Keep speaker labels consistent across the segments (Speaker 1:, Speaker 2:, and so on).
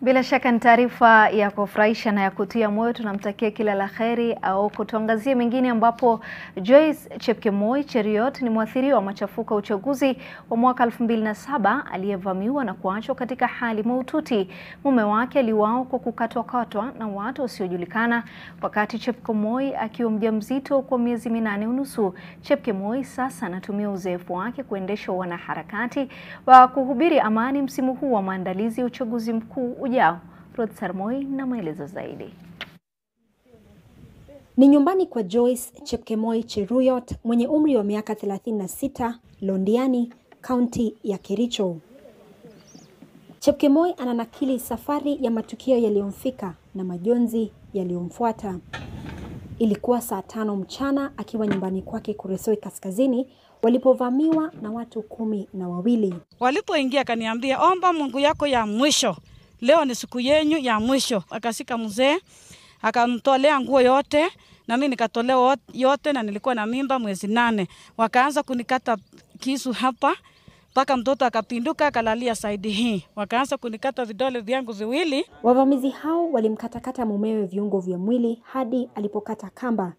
Speaker 1: Bila shaka ni taarifa ya kufurahisha na ya kutia moyo. Tunamtakia kila la heri au kutuangazia mengine, ambapo Joyce Chepkemoi Cheriot ni mwathiriwa wa machafuko ya uchaguzi wa mwaka 2007 aliyevamiwa na kuachwa katika hali mahututi. Mume wake aliuawa kwa kukatwakatwa na watu wasiojulikana wakati Chepkemoi akiwa mjamzito kwa miezi minane unusu. Chepkemoi sasa anatumia uzoefu wake kuendesha wanaharakati wa kuhubiri amani msimu huu wa maandalizi ya uchaguzi mkuu ujao. Ruth Sarmoi na maelezo zaidi.
Speaker 2: Ni nyumbani kwa Joyce Chepkemoi Cheruyot mwenye umri wa miaka 36, Londiani, kaunti ya Kericho. Chepkemoi ananakili safari ya matukio yaliyomfika na majonzi yaliyomfuata. Ilikuwa saa tano mchana akiwa nyumbani kwake Kuresoi Kaskazini walipovamiwa na watu kumi na wawili.
Speaker 3: Walipoingia akaniambia, omba Mungu yako ya mwisho, leo ni siku yenyu ya mwisho. Akasika mzee akamtolea nguo yote na mimi nikatolewa yote, na nilikuwa na mimba mwezi nane. Wakaanza kunikata kisu hapa mpaka mtoto akapinduka akalalia saidi hii, wakaanza kunikata vidole vyangu viwili.
Speaker 2: Wavamizi hao walimkatakata mumewe viungo vya mwili hadi alipokata kamba,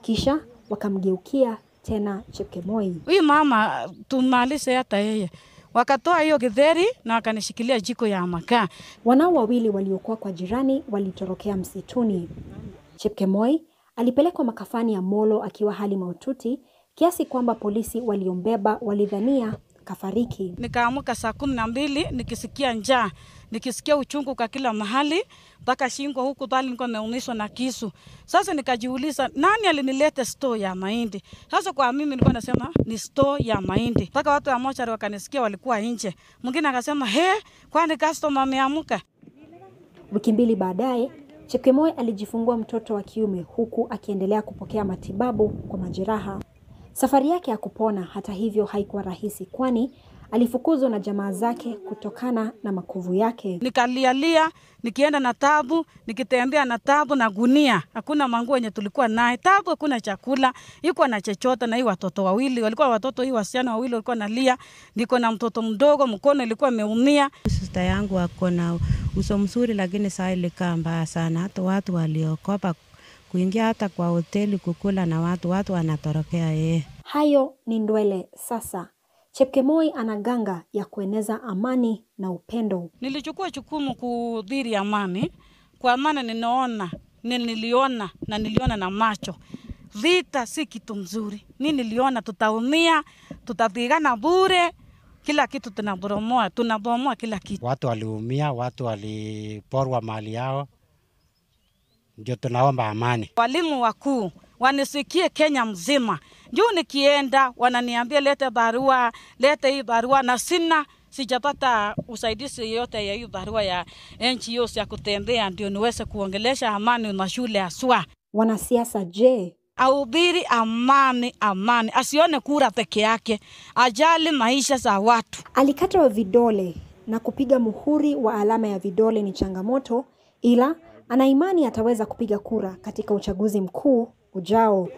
Speaker 2: kisha wakamgeukia tena Chepkemoi.
Speaker 3: Huyu mama tumalize hata yeye. Wakatoa hiyo githeri na wakanishikilia jiko ya makaa.
Speaker 2: Wanao wawili waliokuwa kwa jirani walitorokea msituni. Chepkemoi alipelekwa makafani ya Molo akiwa hali mahututi kiasi kwamba polisi waliombeba walidhania kafariki.
Speaker 3: Nikaamuka saa kumi na mbili nikisikia njaa, nikisikia uchungu kwa kila mahali, mpaka shingo huku bali niko naumishwa na kisu. Sasa nikajiuliza nani alinileta store ya mahindi? Sasa kwa mimi nilikuwa nasema ni store ya mahindi, mpaka watu wa mochari wakanisikia, walikuwa nje. Mwingine akasema he, kwani customer ameamuka?
Speaker 2: Wiki mbili baadaye Chepkemoi alijifungua mtoto wa kiume huku akiendelea kupokea matibabu kwa majeraha. Safari yake ya kupona hata hivyo haikuwa rahisi, kwani alifukuzwa na jamaa zake kutokana na makovu yake.
Speaker 3: Nikalialia, nikienda na tabu, nikitembea na tabu na gunia, hakuna manguo yenye tulikuwa naye, tabu, hakuna chakula, iko na chochote. Na hii watoto wawili walikuwa watoto, hii wasichana wawili walikuwa nalia, niko na mtoto mdogo, mkono ilikuwa imeumia.
Speaker 4: Sista yangu ako na uso mzuri, lakini saa ilikaa mbaya sana, hata watu waliokopa kuingia hata kwa hoteli kukula na watu, watu wanatorokea yeye.
Speaker 2: Hayo ni ndwele sasa. Chepkemoi ana ganga ya kueneza amani na upendo.
Speaker 3: Nilichukua jukumu kudhiri amani, kwa maana ninaona niliona na niliona na macho vita si kitu mzuri. Ni niliona tutaumia, tutapigana bure, kila kitu tunaboromoa, tunabomoa kila kitu.
Speaker 5: Watu waliumia, watu waliporwa mali yao, ndio tunaomba amani.
Speaker 3: Walimu wakuu wanisikie Kenya mzima. Juu nikienda wananiambia lete barua, lete hii barua, na sina sijapata usaidizi yote ya hii barua ya NGOs ya kutembea ndio niweze kuongelesha amani na shule haswa.
Speaker 2: Wanasiasa je?
Speaker 3: Ahubiri amani, amani, asione kura peke yake, ajali maisha za watu.
Speaker 2: Alikatwa vidole na kupiga muhuri wa alama ya vidole ni changamoto, ila ana imani ataweza kupiga kura katika uchaguzi mkuu ujao.